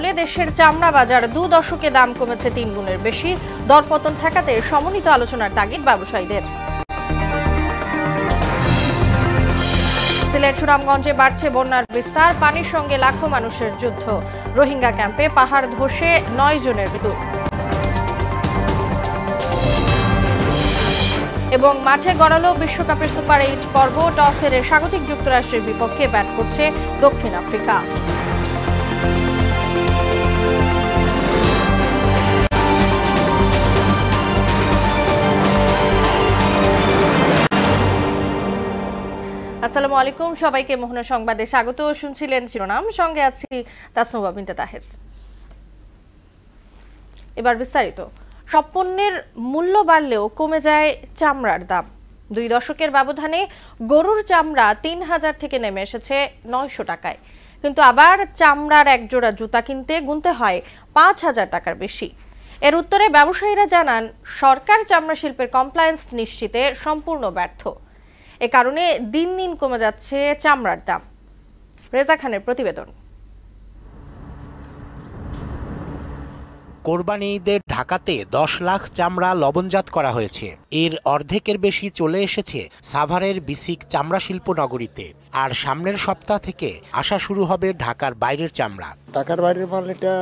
বলে দেশের চামড়া বাজার দু দশকে দাম কমেছে তিন গুণের বেশি। দরপতন ঠেকাতে সমন্বিত আলোচনার তাগিদ ব্যবসায়ীদের। সিলেট সুনামগঞ্জে বাড়ছে বন্যার বিস্তার, পানির সঙ্গে লাখো মানুষের যুদ্ধ। রোহিঙ্গা ক্যাম্পে পাহাড় ধসে নয় জনের মৃত্যু। এবং মাঠে গড়ালো বিশ্বকাপের সুপার এইট পর্ব, টস হেরে স্বাগতিক যুক্তরাষ্ট্রের বিপক্ষে ব্যাট করছে দক্ষিণ আফ্রিকা। আসসালামু আলাইকুম, সবাইকে মোহনা সংবাদে স্বাগত। শুনছিলেন শিরোনাম, সঙ্গে আছি তাসনুবা বিনতে তাহের। এবার বিস্তারিত। সব পণ্যের মূল্য বাড়লেও কমে যায় চামড়ার দাম। দুই দশকের ব্যবধানে গরুর চামড়া তিন হাজার থেকে নেমে এসেছে নয়শো টাকায়। কিন্তু আবার চামড়ার একজোড়া জুতা কিনতে গুনতে হয় পাঁচ হাজার টাকার বেশি। এর উত্তরে ব্যবসায়ীরা জানান, সরকার চামড়া শিল্পের কমপ্লায়েন্স নিশ্চিতে সম্পূর্ণ ব্যর্থ। এ কারণে দিন দিন কমে যাচ্ছে চামড়ার দাম। রেজা খানের প্রতিবেদন। কোরবানি ঈদের ঢাকাতে দশ লাখ চামড়া লবণজাত করা হয়েছে। এর অর্ধেকের বেশি চলে এসেছে সাভারের বিসিক চামড়া শিল্প নগরীতে। আর সামনের সপ্তাহ থেকে আসা শুরু হবে ঢাকার বাইরের চামড়া। ঢাকার বাইরের মাল এটা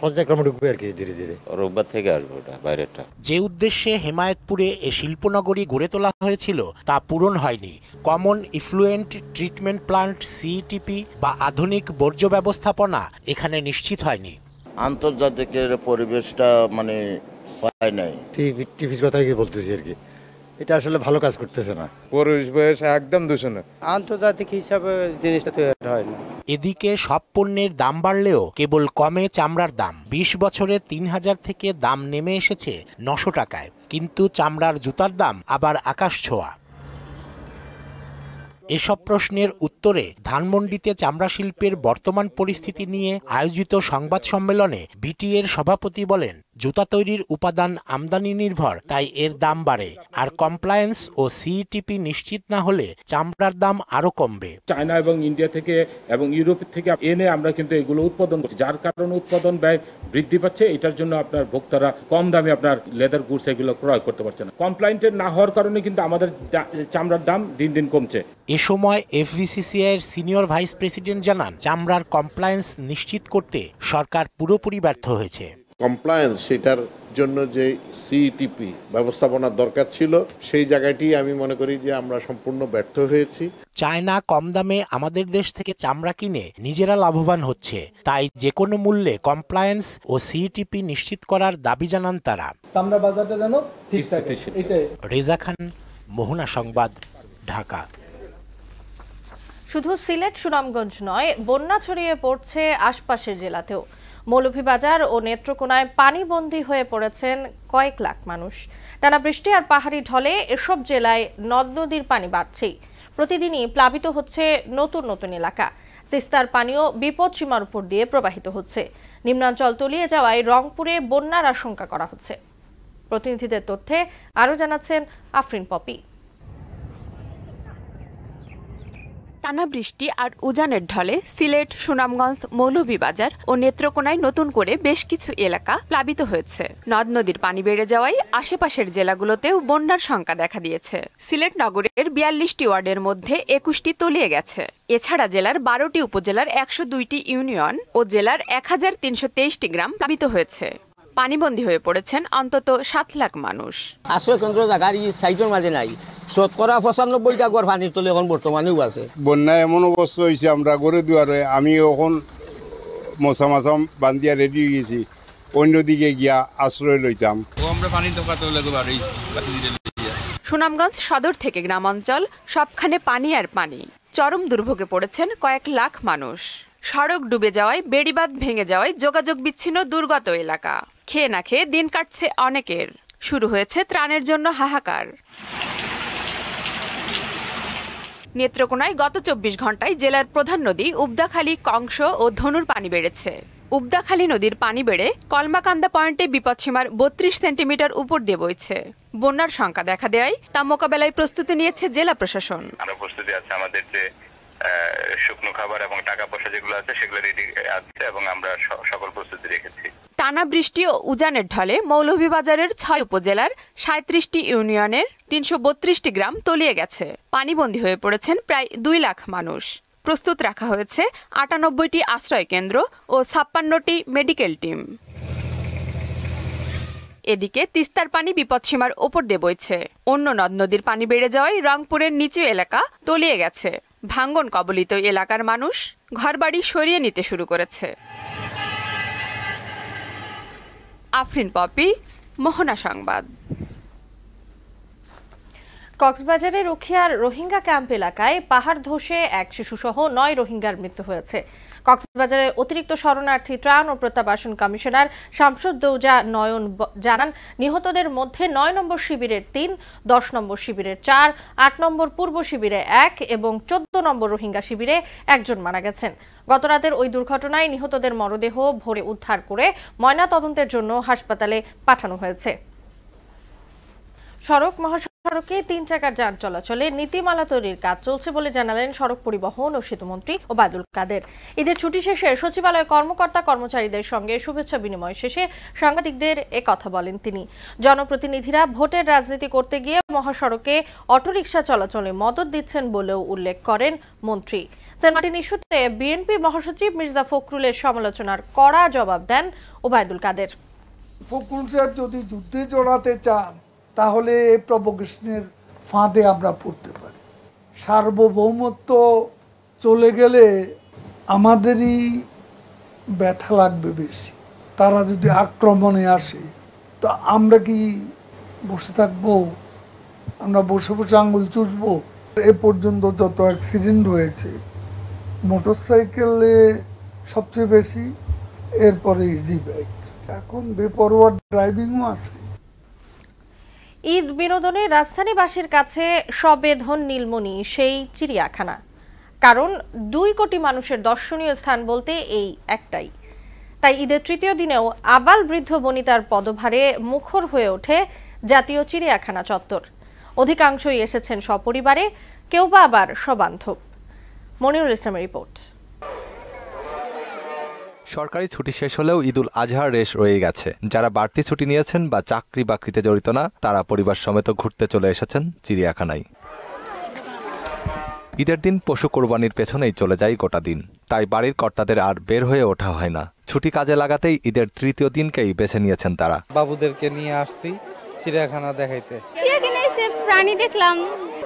পর্যায়ক্রমে ঢুকবে আর কি ধীরে ধীরে। রোববার থেকে আসবে ওটা বাইরেরটা। যে উদ্দেশ্যে হেমায়েতপুরে এ শিল্পনগরী গড়ে তোলা হয়েছিল তা পূরণ হয়নি। Common effluent treatment plant CETP বা আধুনিক বর্জ্য ব্যবস্থাপনা এখানে নিশ্চিত হয়নি। আন্তর্জাতিকের পরিবেশটা মানে হয় নাই। টিভি টিভির কথাই কি বলতেছি আর কি? এটা আসলে ভালো কাজ করতেছে না। পরিবেশ বয়স একদম দূষণ। আন্তর্জাতিক হিসাবে জিনিসটা তৈরি হয় না। এদিকে সব পণ্যের দাম বাড়লেও কেবল কমে চামড়ার দাম। বিশ বছরে তিন হাজার থেকে দাম নেমে এসেছে নশো টাকায়। কিন্তু চামড়ার জুতার দাম আবার আকাশ ছোঁয়া। এসব প্রশ্নের উত্তরে ধানমন্ডিতে চামড়া শিল্পের বর্তমান পরিস্থিতি নিয়ে আয়োজিত সংবাদ সম্মেলনে বিটিএর সভাপতি বলেন। জুতা তৈরির উপাদান আমদানি নির্ভর তাই এর দাম বাড়ে। আর কমপ্লায়েন্স ও সিইটিপি নিশ্চিত না হলে চামড়ার দাম আরও কমবে। চায়না এবং ইন্ডিয়া থেকে এবং ইউরোপ থেকে এনে আমরা কিন্তু এগুলো উৎপাদন করছি যার কারণে উৎপাদন ব্যয় বৃদ্ধি পাচ্ছে। এটার জন্য আপনার ভোক্তারা কম দামে আপনার লেদার গুডস এগুলো ক্রয় করতে পারছে না। কমপ্লায়েন্টের না হওয়ার কারণে কিন্তু আমাদের চামড়ার দাম দিন দিন কমছে। এ সময় এফবিসিসিআই এর সিনিয়র ভাইস প্রেসিডেন্ট জানান চামড়ার কমপ্লায়েন্স নিশ্চিত করতে সরকার পুরোপুরি ব্যর্থ হয়েছে। কমপ্লায়েন্স সেটার জন্য যে সিইটিপি ব্যবস্থাপনার দরকার ছিল সেই জায়গাটি আমি মনে করি যে আমরা সম্পূর্ণ ব্যর্থ হয়েছি। চায়না কম দামে আমাদের দেশ থেকে চামড়া কিনে নিজেরা লাভবান হচ্ছে। তাই যে কোনো মূল্যে কমপ্লায়েন্স ও সিইটিপি নিশ্চিত করার দাবি জানান তারা। চামড়া বাজারটা যেন ঠিক থাকে। এটাই। রেজা খান মোহনা সংবাদ ঢাকা। শুধু সিলেট সুনামগঞ্জ নয় বন্যা ছড়িয়ে পড়ছে আশপাশের জেলাতেও। মৌলভীবাজার ও নেত্রকোনায় পানিবন্দী হয়ে পড়েছেন কয়েক লাখ মানুষ। টানা বৃষ্টি আর পাহাড়ি ঢলে এসব জেলায় নদ নদীর পানি বাড়ছেই। প্রতিদিনই প্লাবিত হচ্ছে নতুন নতুন এলাকা। তিস্তার পানিও বিপদ সীমার উপর দিয়ে প্রবাহিত হচ্ছে। নিম্নাঞ্চল তলিয়ে যাওয়ায় রংপুরে বন্যার আশঙ্কা করা হচ্ছে। প্রতিনিধিদের তথ্যে আরও জানাচ্ছেন আফরিন পপি। টানা বৃষ্টি আর উজানের ঢলে সিলেট, সুনামগঞ্জ, মৌলভীবাজার ও নেত্রকোনায় নতুন করে বেশ কিছু এলাকা প্লাবিত হয়েছে। নদ নদীর পানি বেড়ে যাওয়ায় আশেপাশের জেলাগুলোতেও বন্যার শঙ্কা দেখা দিয়েছে। সিলেট নগরের বিয়াল্লিশটি ওয়ার্ডের মধ্যে একুশটি তলিয়ে গেছে। এছাড়া জেলার বারোটি উপজেলার একশো দুইটি ইউনিয়ন ও জেলার এক হাজার তিনশো তেইশটি গ্রাম প্লাবিত হয়েছে। পানিবন্দী হয়ে পড়েছেন অন্তত সাত লাখ মানুষ। আশ্রয় কেন্দ্র সাইডের মাঝে নাই। শতকরা পঁচানব্বইটা গড় পানির তলে এখন বর্তমানেও আছে। বন্যায় এমন অবস্থা হয়েছে আমরা গড়ে দুয়ারে আমি এখন মশা মাছা বান্ধিয়া রেডি হয়ে গেছি অন্যদিকে গিয়া আশ্রয় লইতাম। সুনামগঞ্জ সদর থেকে গ্রামাঞ্চল সবখানে পানি আর পানি। চরম দুর্ভোগে পড়েছেন কয়েক লাখ মানুষ। সড়ক ডুবে যাওয়ায় বেড়িবাঁধ ভেঙে যাওয়ায় যোগাযোগ বিচ্ছিন্ন দুর্গত এলাকা। খেয়ে না খেয়ে দিন কাটছে অনেকের। শুরু হয়েছে ত্রাণের জন্য হাহাকার। নেত্রকোনায় গত চব্বিশ ঘন্টায় জেলার প্রধান নদী উবদাখালী, কংস ও ধনুর পানি বেড়েছে। উবদাখালী নদীর পানি বেড়ে কলমাকান্দা পয়েন্টে বিপদসীমার বত্রিশ সেন্টিমিটার উপর দিয়ে বইছে। বন্যার শঙ্কা দেখা দেয় তা মোকাবেলায় প্রস্তুতি নিয়েছে জেলা প্রশাসন। প্রস্তুতি আছে আমাদের যে শুকনো খাবার এবং টাকা পয়সা যেগুলো আছে সেগুলো রেডি আছে এবং আমরা সকল প্রস্তুতি রেখেছি। টানা বৃষ্টি ও উজানের ঢলে মৌলভীবাজারের ছয় উপজেলার সাঁত্রিশটি ইউনিয়নের তিনশো বত্রিশটি গ্রাম তলিয়ে গেছে। পানিবন্দী হয়ে পড়েছেন প্রায় দুই লাখ মানুষ। প্রস্তুত রাখা হয়েছে আটানব্বইটি আশ্রয় কেন্দ্র ও ছাপ্পান্নটি মেডিকেল টিম। এদিকে তিস্তার পানি বিপদসীমার ওপর দিয়ে বইছে। অন্য নদ নদীর পানি বেড়ে যাওয়ায় রংপুরের নিচু এলাকা তলিয়ে গেছে। ভাঙ্গন কবলিত এলাকার মানুষ ঘরবাড়ি সরিয়ে নিতে শুরু করেছে। আফরিন পপি, মোহনা সংবাদ। কক্সবাজারের রুখিয়ার রোহিঙ্গা ক্যাম্প এলাকায় পাহাড় ধসে এক শিশুসহ নয় রোহিঙ্গার মৃত্যু হয়েছে। কক্সবাজারের অতিরিক্ত শরণার্থী ত্রাণ ও প্রত্যাবাসন কমিশনার শামসুদ দৌজা নয়ন জানান, নিহতদের মধ্যে নয় নম্বর শিবিরের তিন, দশ নম্বর শিবিরের চার, আট নম্বর পূর্ব শিবিরে এক এবং চোদ্দ নম্বর রোহিঙ্গা শিবিরে একজন মারা গেছেন। গতরাতের ওই দুর্ঘটনায় নিহতদের মরদেহ ভোরে উদ্ধার করে ময়না তদন্তের জন্য হাসপাতালে পাঠানো হয়েছে। সড়ক, মহাসড়কে তিন চাকার যান চলাচলে নীতিমালা তৈরির কাজ চলছে বলে জানালেন সড়ক পরিবহন ও সেতুমন্ত্রী ওবায়দুল কাদের। ঈদের ছুটি শেষে সচিবালয় কর্মকর্তা কর্মচারীদের সঙ্গে শুভেচ্ছা বিনিময় শেষে সাংবাদিকদের কথা বলেন তিনি। জনপ্রতিনিধিরা ভোটের রাজনীতি করতে গিয়ে মহাসড়কে অটোরিকশা চলাচলে মদত দিচ্ছেন বলেও উল্লেখ করেন মন্ত্রী। সেন্ট মার্টিন ইস্যুতে বিএনপি মহাসচিব মির্জা ফখরুলের সমালোচনার কড়া জবাব দেন ওবায়দুল কাদের। ফখরুল সাহেব যদি যুদ্ধে জড়াতে চান তাহলে এই প্রভোকেশনের ফাঁদে আমরা পড়তে পারি। সার্বভৌমত্ব চলে গেলে আমাদেরই ব্যথা লাগবে বেশি। তারা যদি আক্রমণে আসে, তো আমরা কি বসে থাকব? আমরা বসে বসে আঙুল চুষবো? এ পর্যন্ত যত অ্যাক্সিডেন্ট হয়েছে মোটরসাইকেলে সবচেয়ে বেশি, এরপরে ইজি বাইক এখন বেপরোয়া ড্রাইভিংও আছে। ঈদ বিনোদনে রাজধানীবাসীর কাছে সবেধন নীলমণি, সেই চিড়িয়াখানা। কারণ দুই কোটি মানুষের দর্শনীয় স্থান বলতে এই একটাই। তাই ঈদের তৃতীয় দিনেও আবাল বৃদ্ধ বনিতার পদভারে মুখর হয়ে ওঠে জাতীয় চিড়িয়াখানা চত্বর। অধিকাংশই এসেছেন সপরিবারে, কেউ বা আবার সবান্ধব। মনিরুল ইসলামের রিপোর্ট। সরকারি ছুটি শেষ হলেও ঈদুল আজহার রেশ রয়ে গেছে। যারা বাড়তি ছুটি নিয়েছেন বা চাকরি বাকরিতে জড়িত না তারা পরিবার সমেত ঘুরতে চলে এসেছেন চিড়িয়াখানায়। ঈদের দিন পশু কোরবানির পেছনেই চলে যায় গোটা দিন। তাই বাড়ির কর্তাদের আর বের হয়ে ওঠা হয় না। ছুটি কাজে লাগাতেই ঈদের তৃতীয় দিনকেই বেছে নিয়েছেন তারা। বাবুদেরকে নিয়ে আসছি চিড়িয়াখানা দেখাইতে। প্রাণী দেখলাম।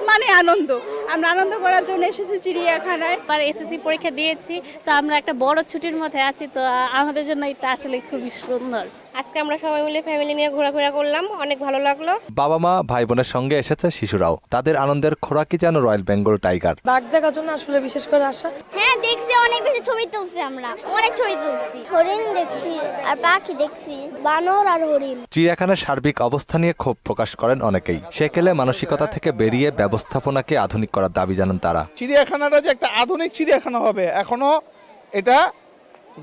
মানে আনন্দ। আমরা আনন্দ করার জন্য এসেছি চিড়িয়াখানায়। আর এসএসসি পরীক্ষা দিয়েছি, তো আমরা একটা বড় ছুটির মধ্যে আছি, তো আমাদের জন্য এটা আসলে খুবই সুন্দর। আজকে আমরা সবাই মিলে ফ্যামিলি নিয়ে ঘোরাফেরা করলাম অনেক ভালো লাগল। বাবা মা ভাই বোনের সঙ্গে এসেছে শিশুরাও। তাদের আনন্দের খোরাকি যেন রয়্যাল বেঙ্গল টাইগার। বাঘ দেখার জন্য আসলে বিশেষ করে আসা। হ্যাঁ দেখছি অনেক বেশি ছবি তুলছি আমরা। অনেক ছবি তুলছি। হরিণ দেখছি আর পাখি দেখছি বানর আর হরিণ। চিড়িয়াখানার সার্বিক অবস্থা নিয়ে ক্ষোভ প্রকাশ করেন অনেকেই। সেকেলে মানসিকতা থেকে বেরিয়ে ব্যবস্থাপনাকে আধুনিক করার দাবি জানান তারা। চিড়িয়াখানাটা যে একটা আধুনিক চিড়িয়াখানা হবে এখনও এটা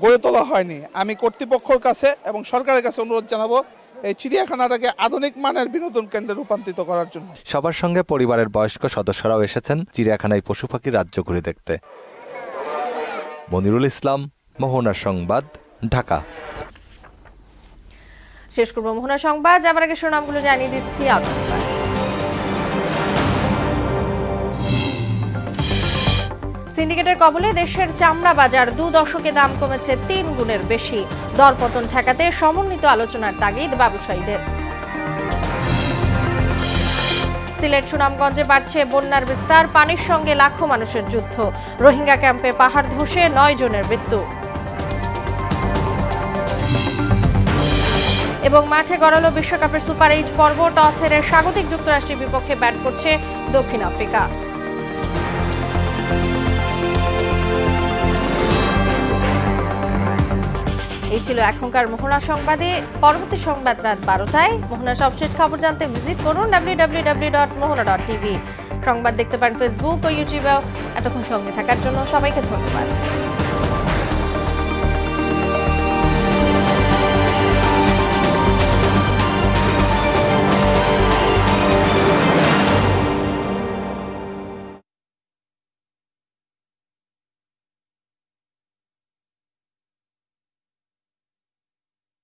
গড়ে তোলা হয়নি। আমি কর্তৃপক্ষের কাছে এবং সরকারের কাছে অনুরোধ জানাব এই চিড়িয়াখানাটাকে আধুনিক মানের বিনোদন কেন্দ্রে রূপান্তরিত করার জন্য। সবার সঙ্গে পরিবারের বয়স্ক সদস্যরাও এসেছেন চিড়িয়াখানায় পশু পাখির রাজ্য ঘুরে দেখতে। মনিরুল ইসলাম মোহনা সংবাদ ঢাকা। শেষ করব মোহনা সংবাদ। যাবার আগে সুনামগুলো জানিয়ে দিচ্ছি আপনার সিন্ডিকেটের কবলে দেশের চামড়া বাজার দু দশকে দাম কমেছে তিন গুণের বেশি। দরপতন ঠেকাতে সমন্বিত আলোচনার তাগিদ ব্যবসায়ীদের সিলেট সুনামগঞ্জে বাড়ছে বন্যার বিস্তার, পানির সঙ্গে লাখো মানুষের যুদ্ধ। রোহিঙ্গা ক্যাম্পে পাহাড় ধসে নয় জনের মৃত্যু। এবং মাঠে গড়ালো বিশ্বকাপের সুপার এইট পর্ব, টস হেরে স্বাগতিক যুক্তরাষ্ট্রের বিপক্ষে ব্যাট করছে দক্ষিণ আফ্রিকা। এই ছিল এখনকার মোহনা সংবাদে। পরবর্তী সংবাদ রাত বারোটায়। মোহনা সবশেষ খবর জানতে ভিজিট করুন ডাব্লিউ সংবাদ দেখতে পারেন ফেসবুক ও ইউটিউবেও এতক্ষণ সঙ্গে থাকার জন্য সবাইকে ধন্যবাদ।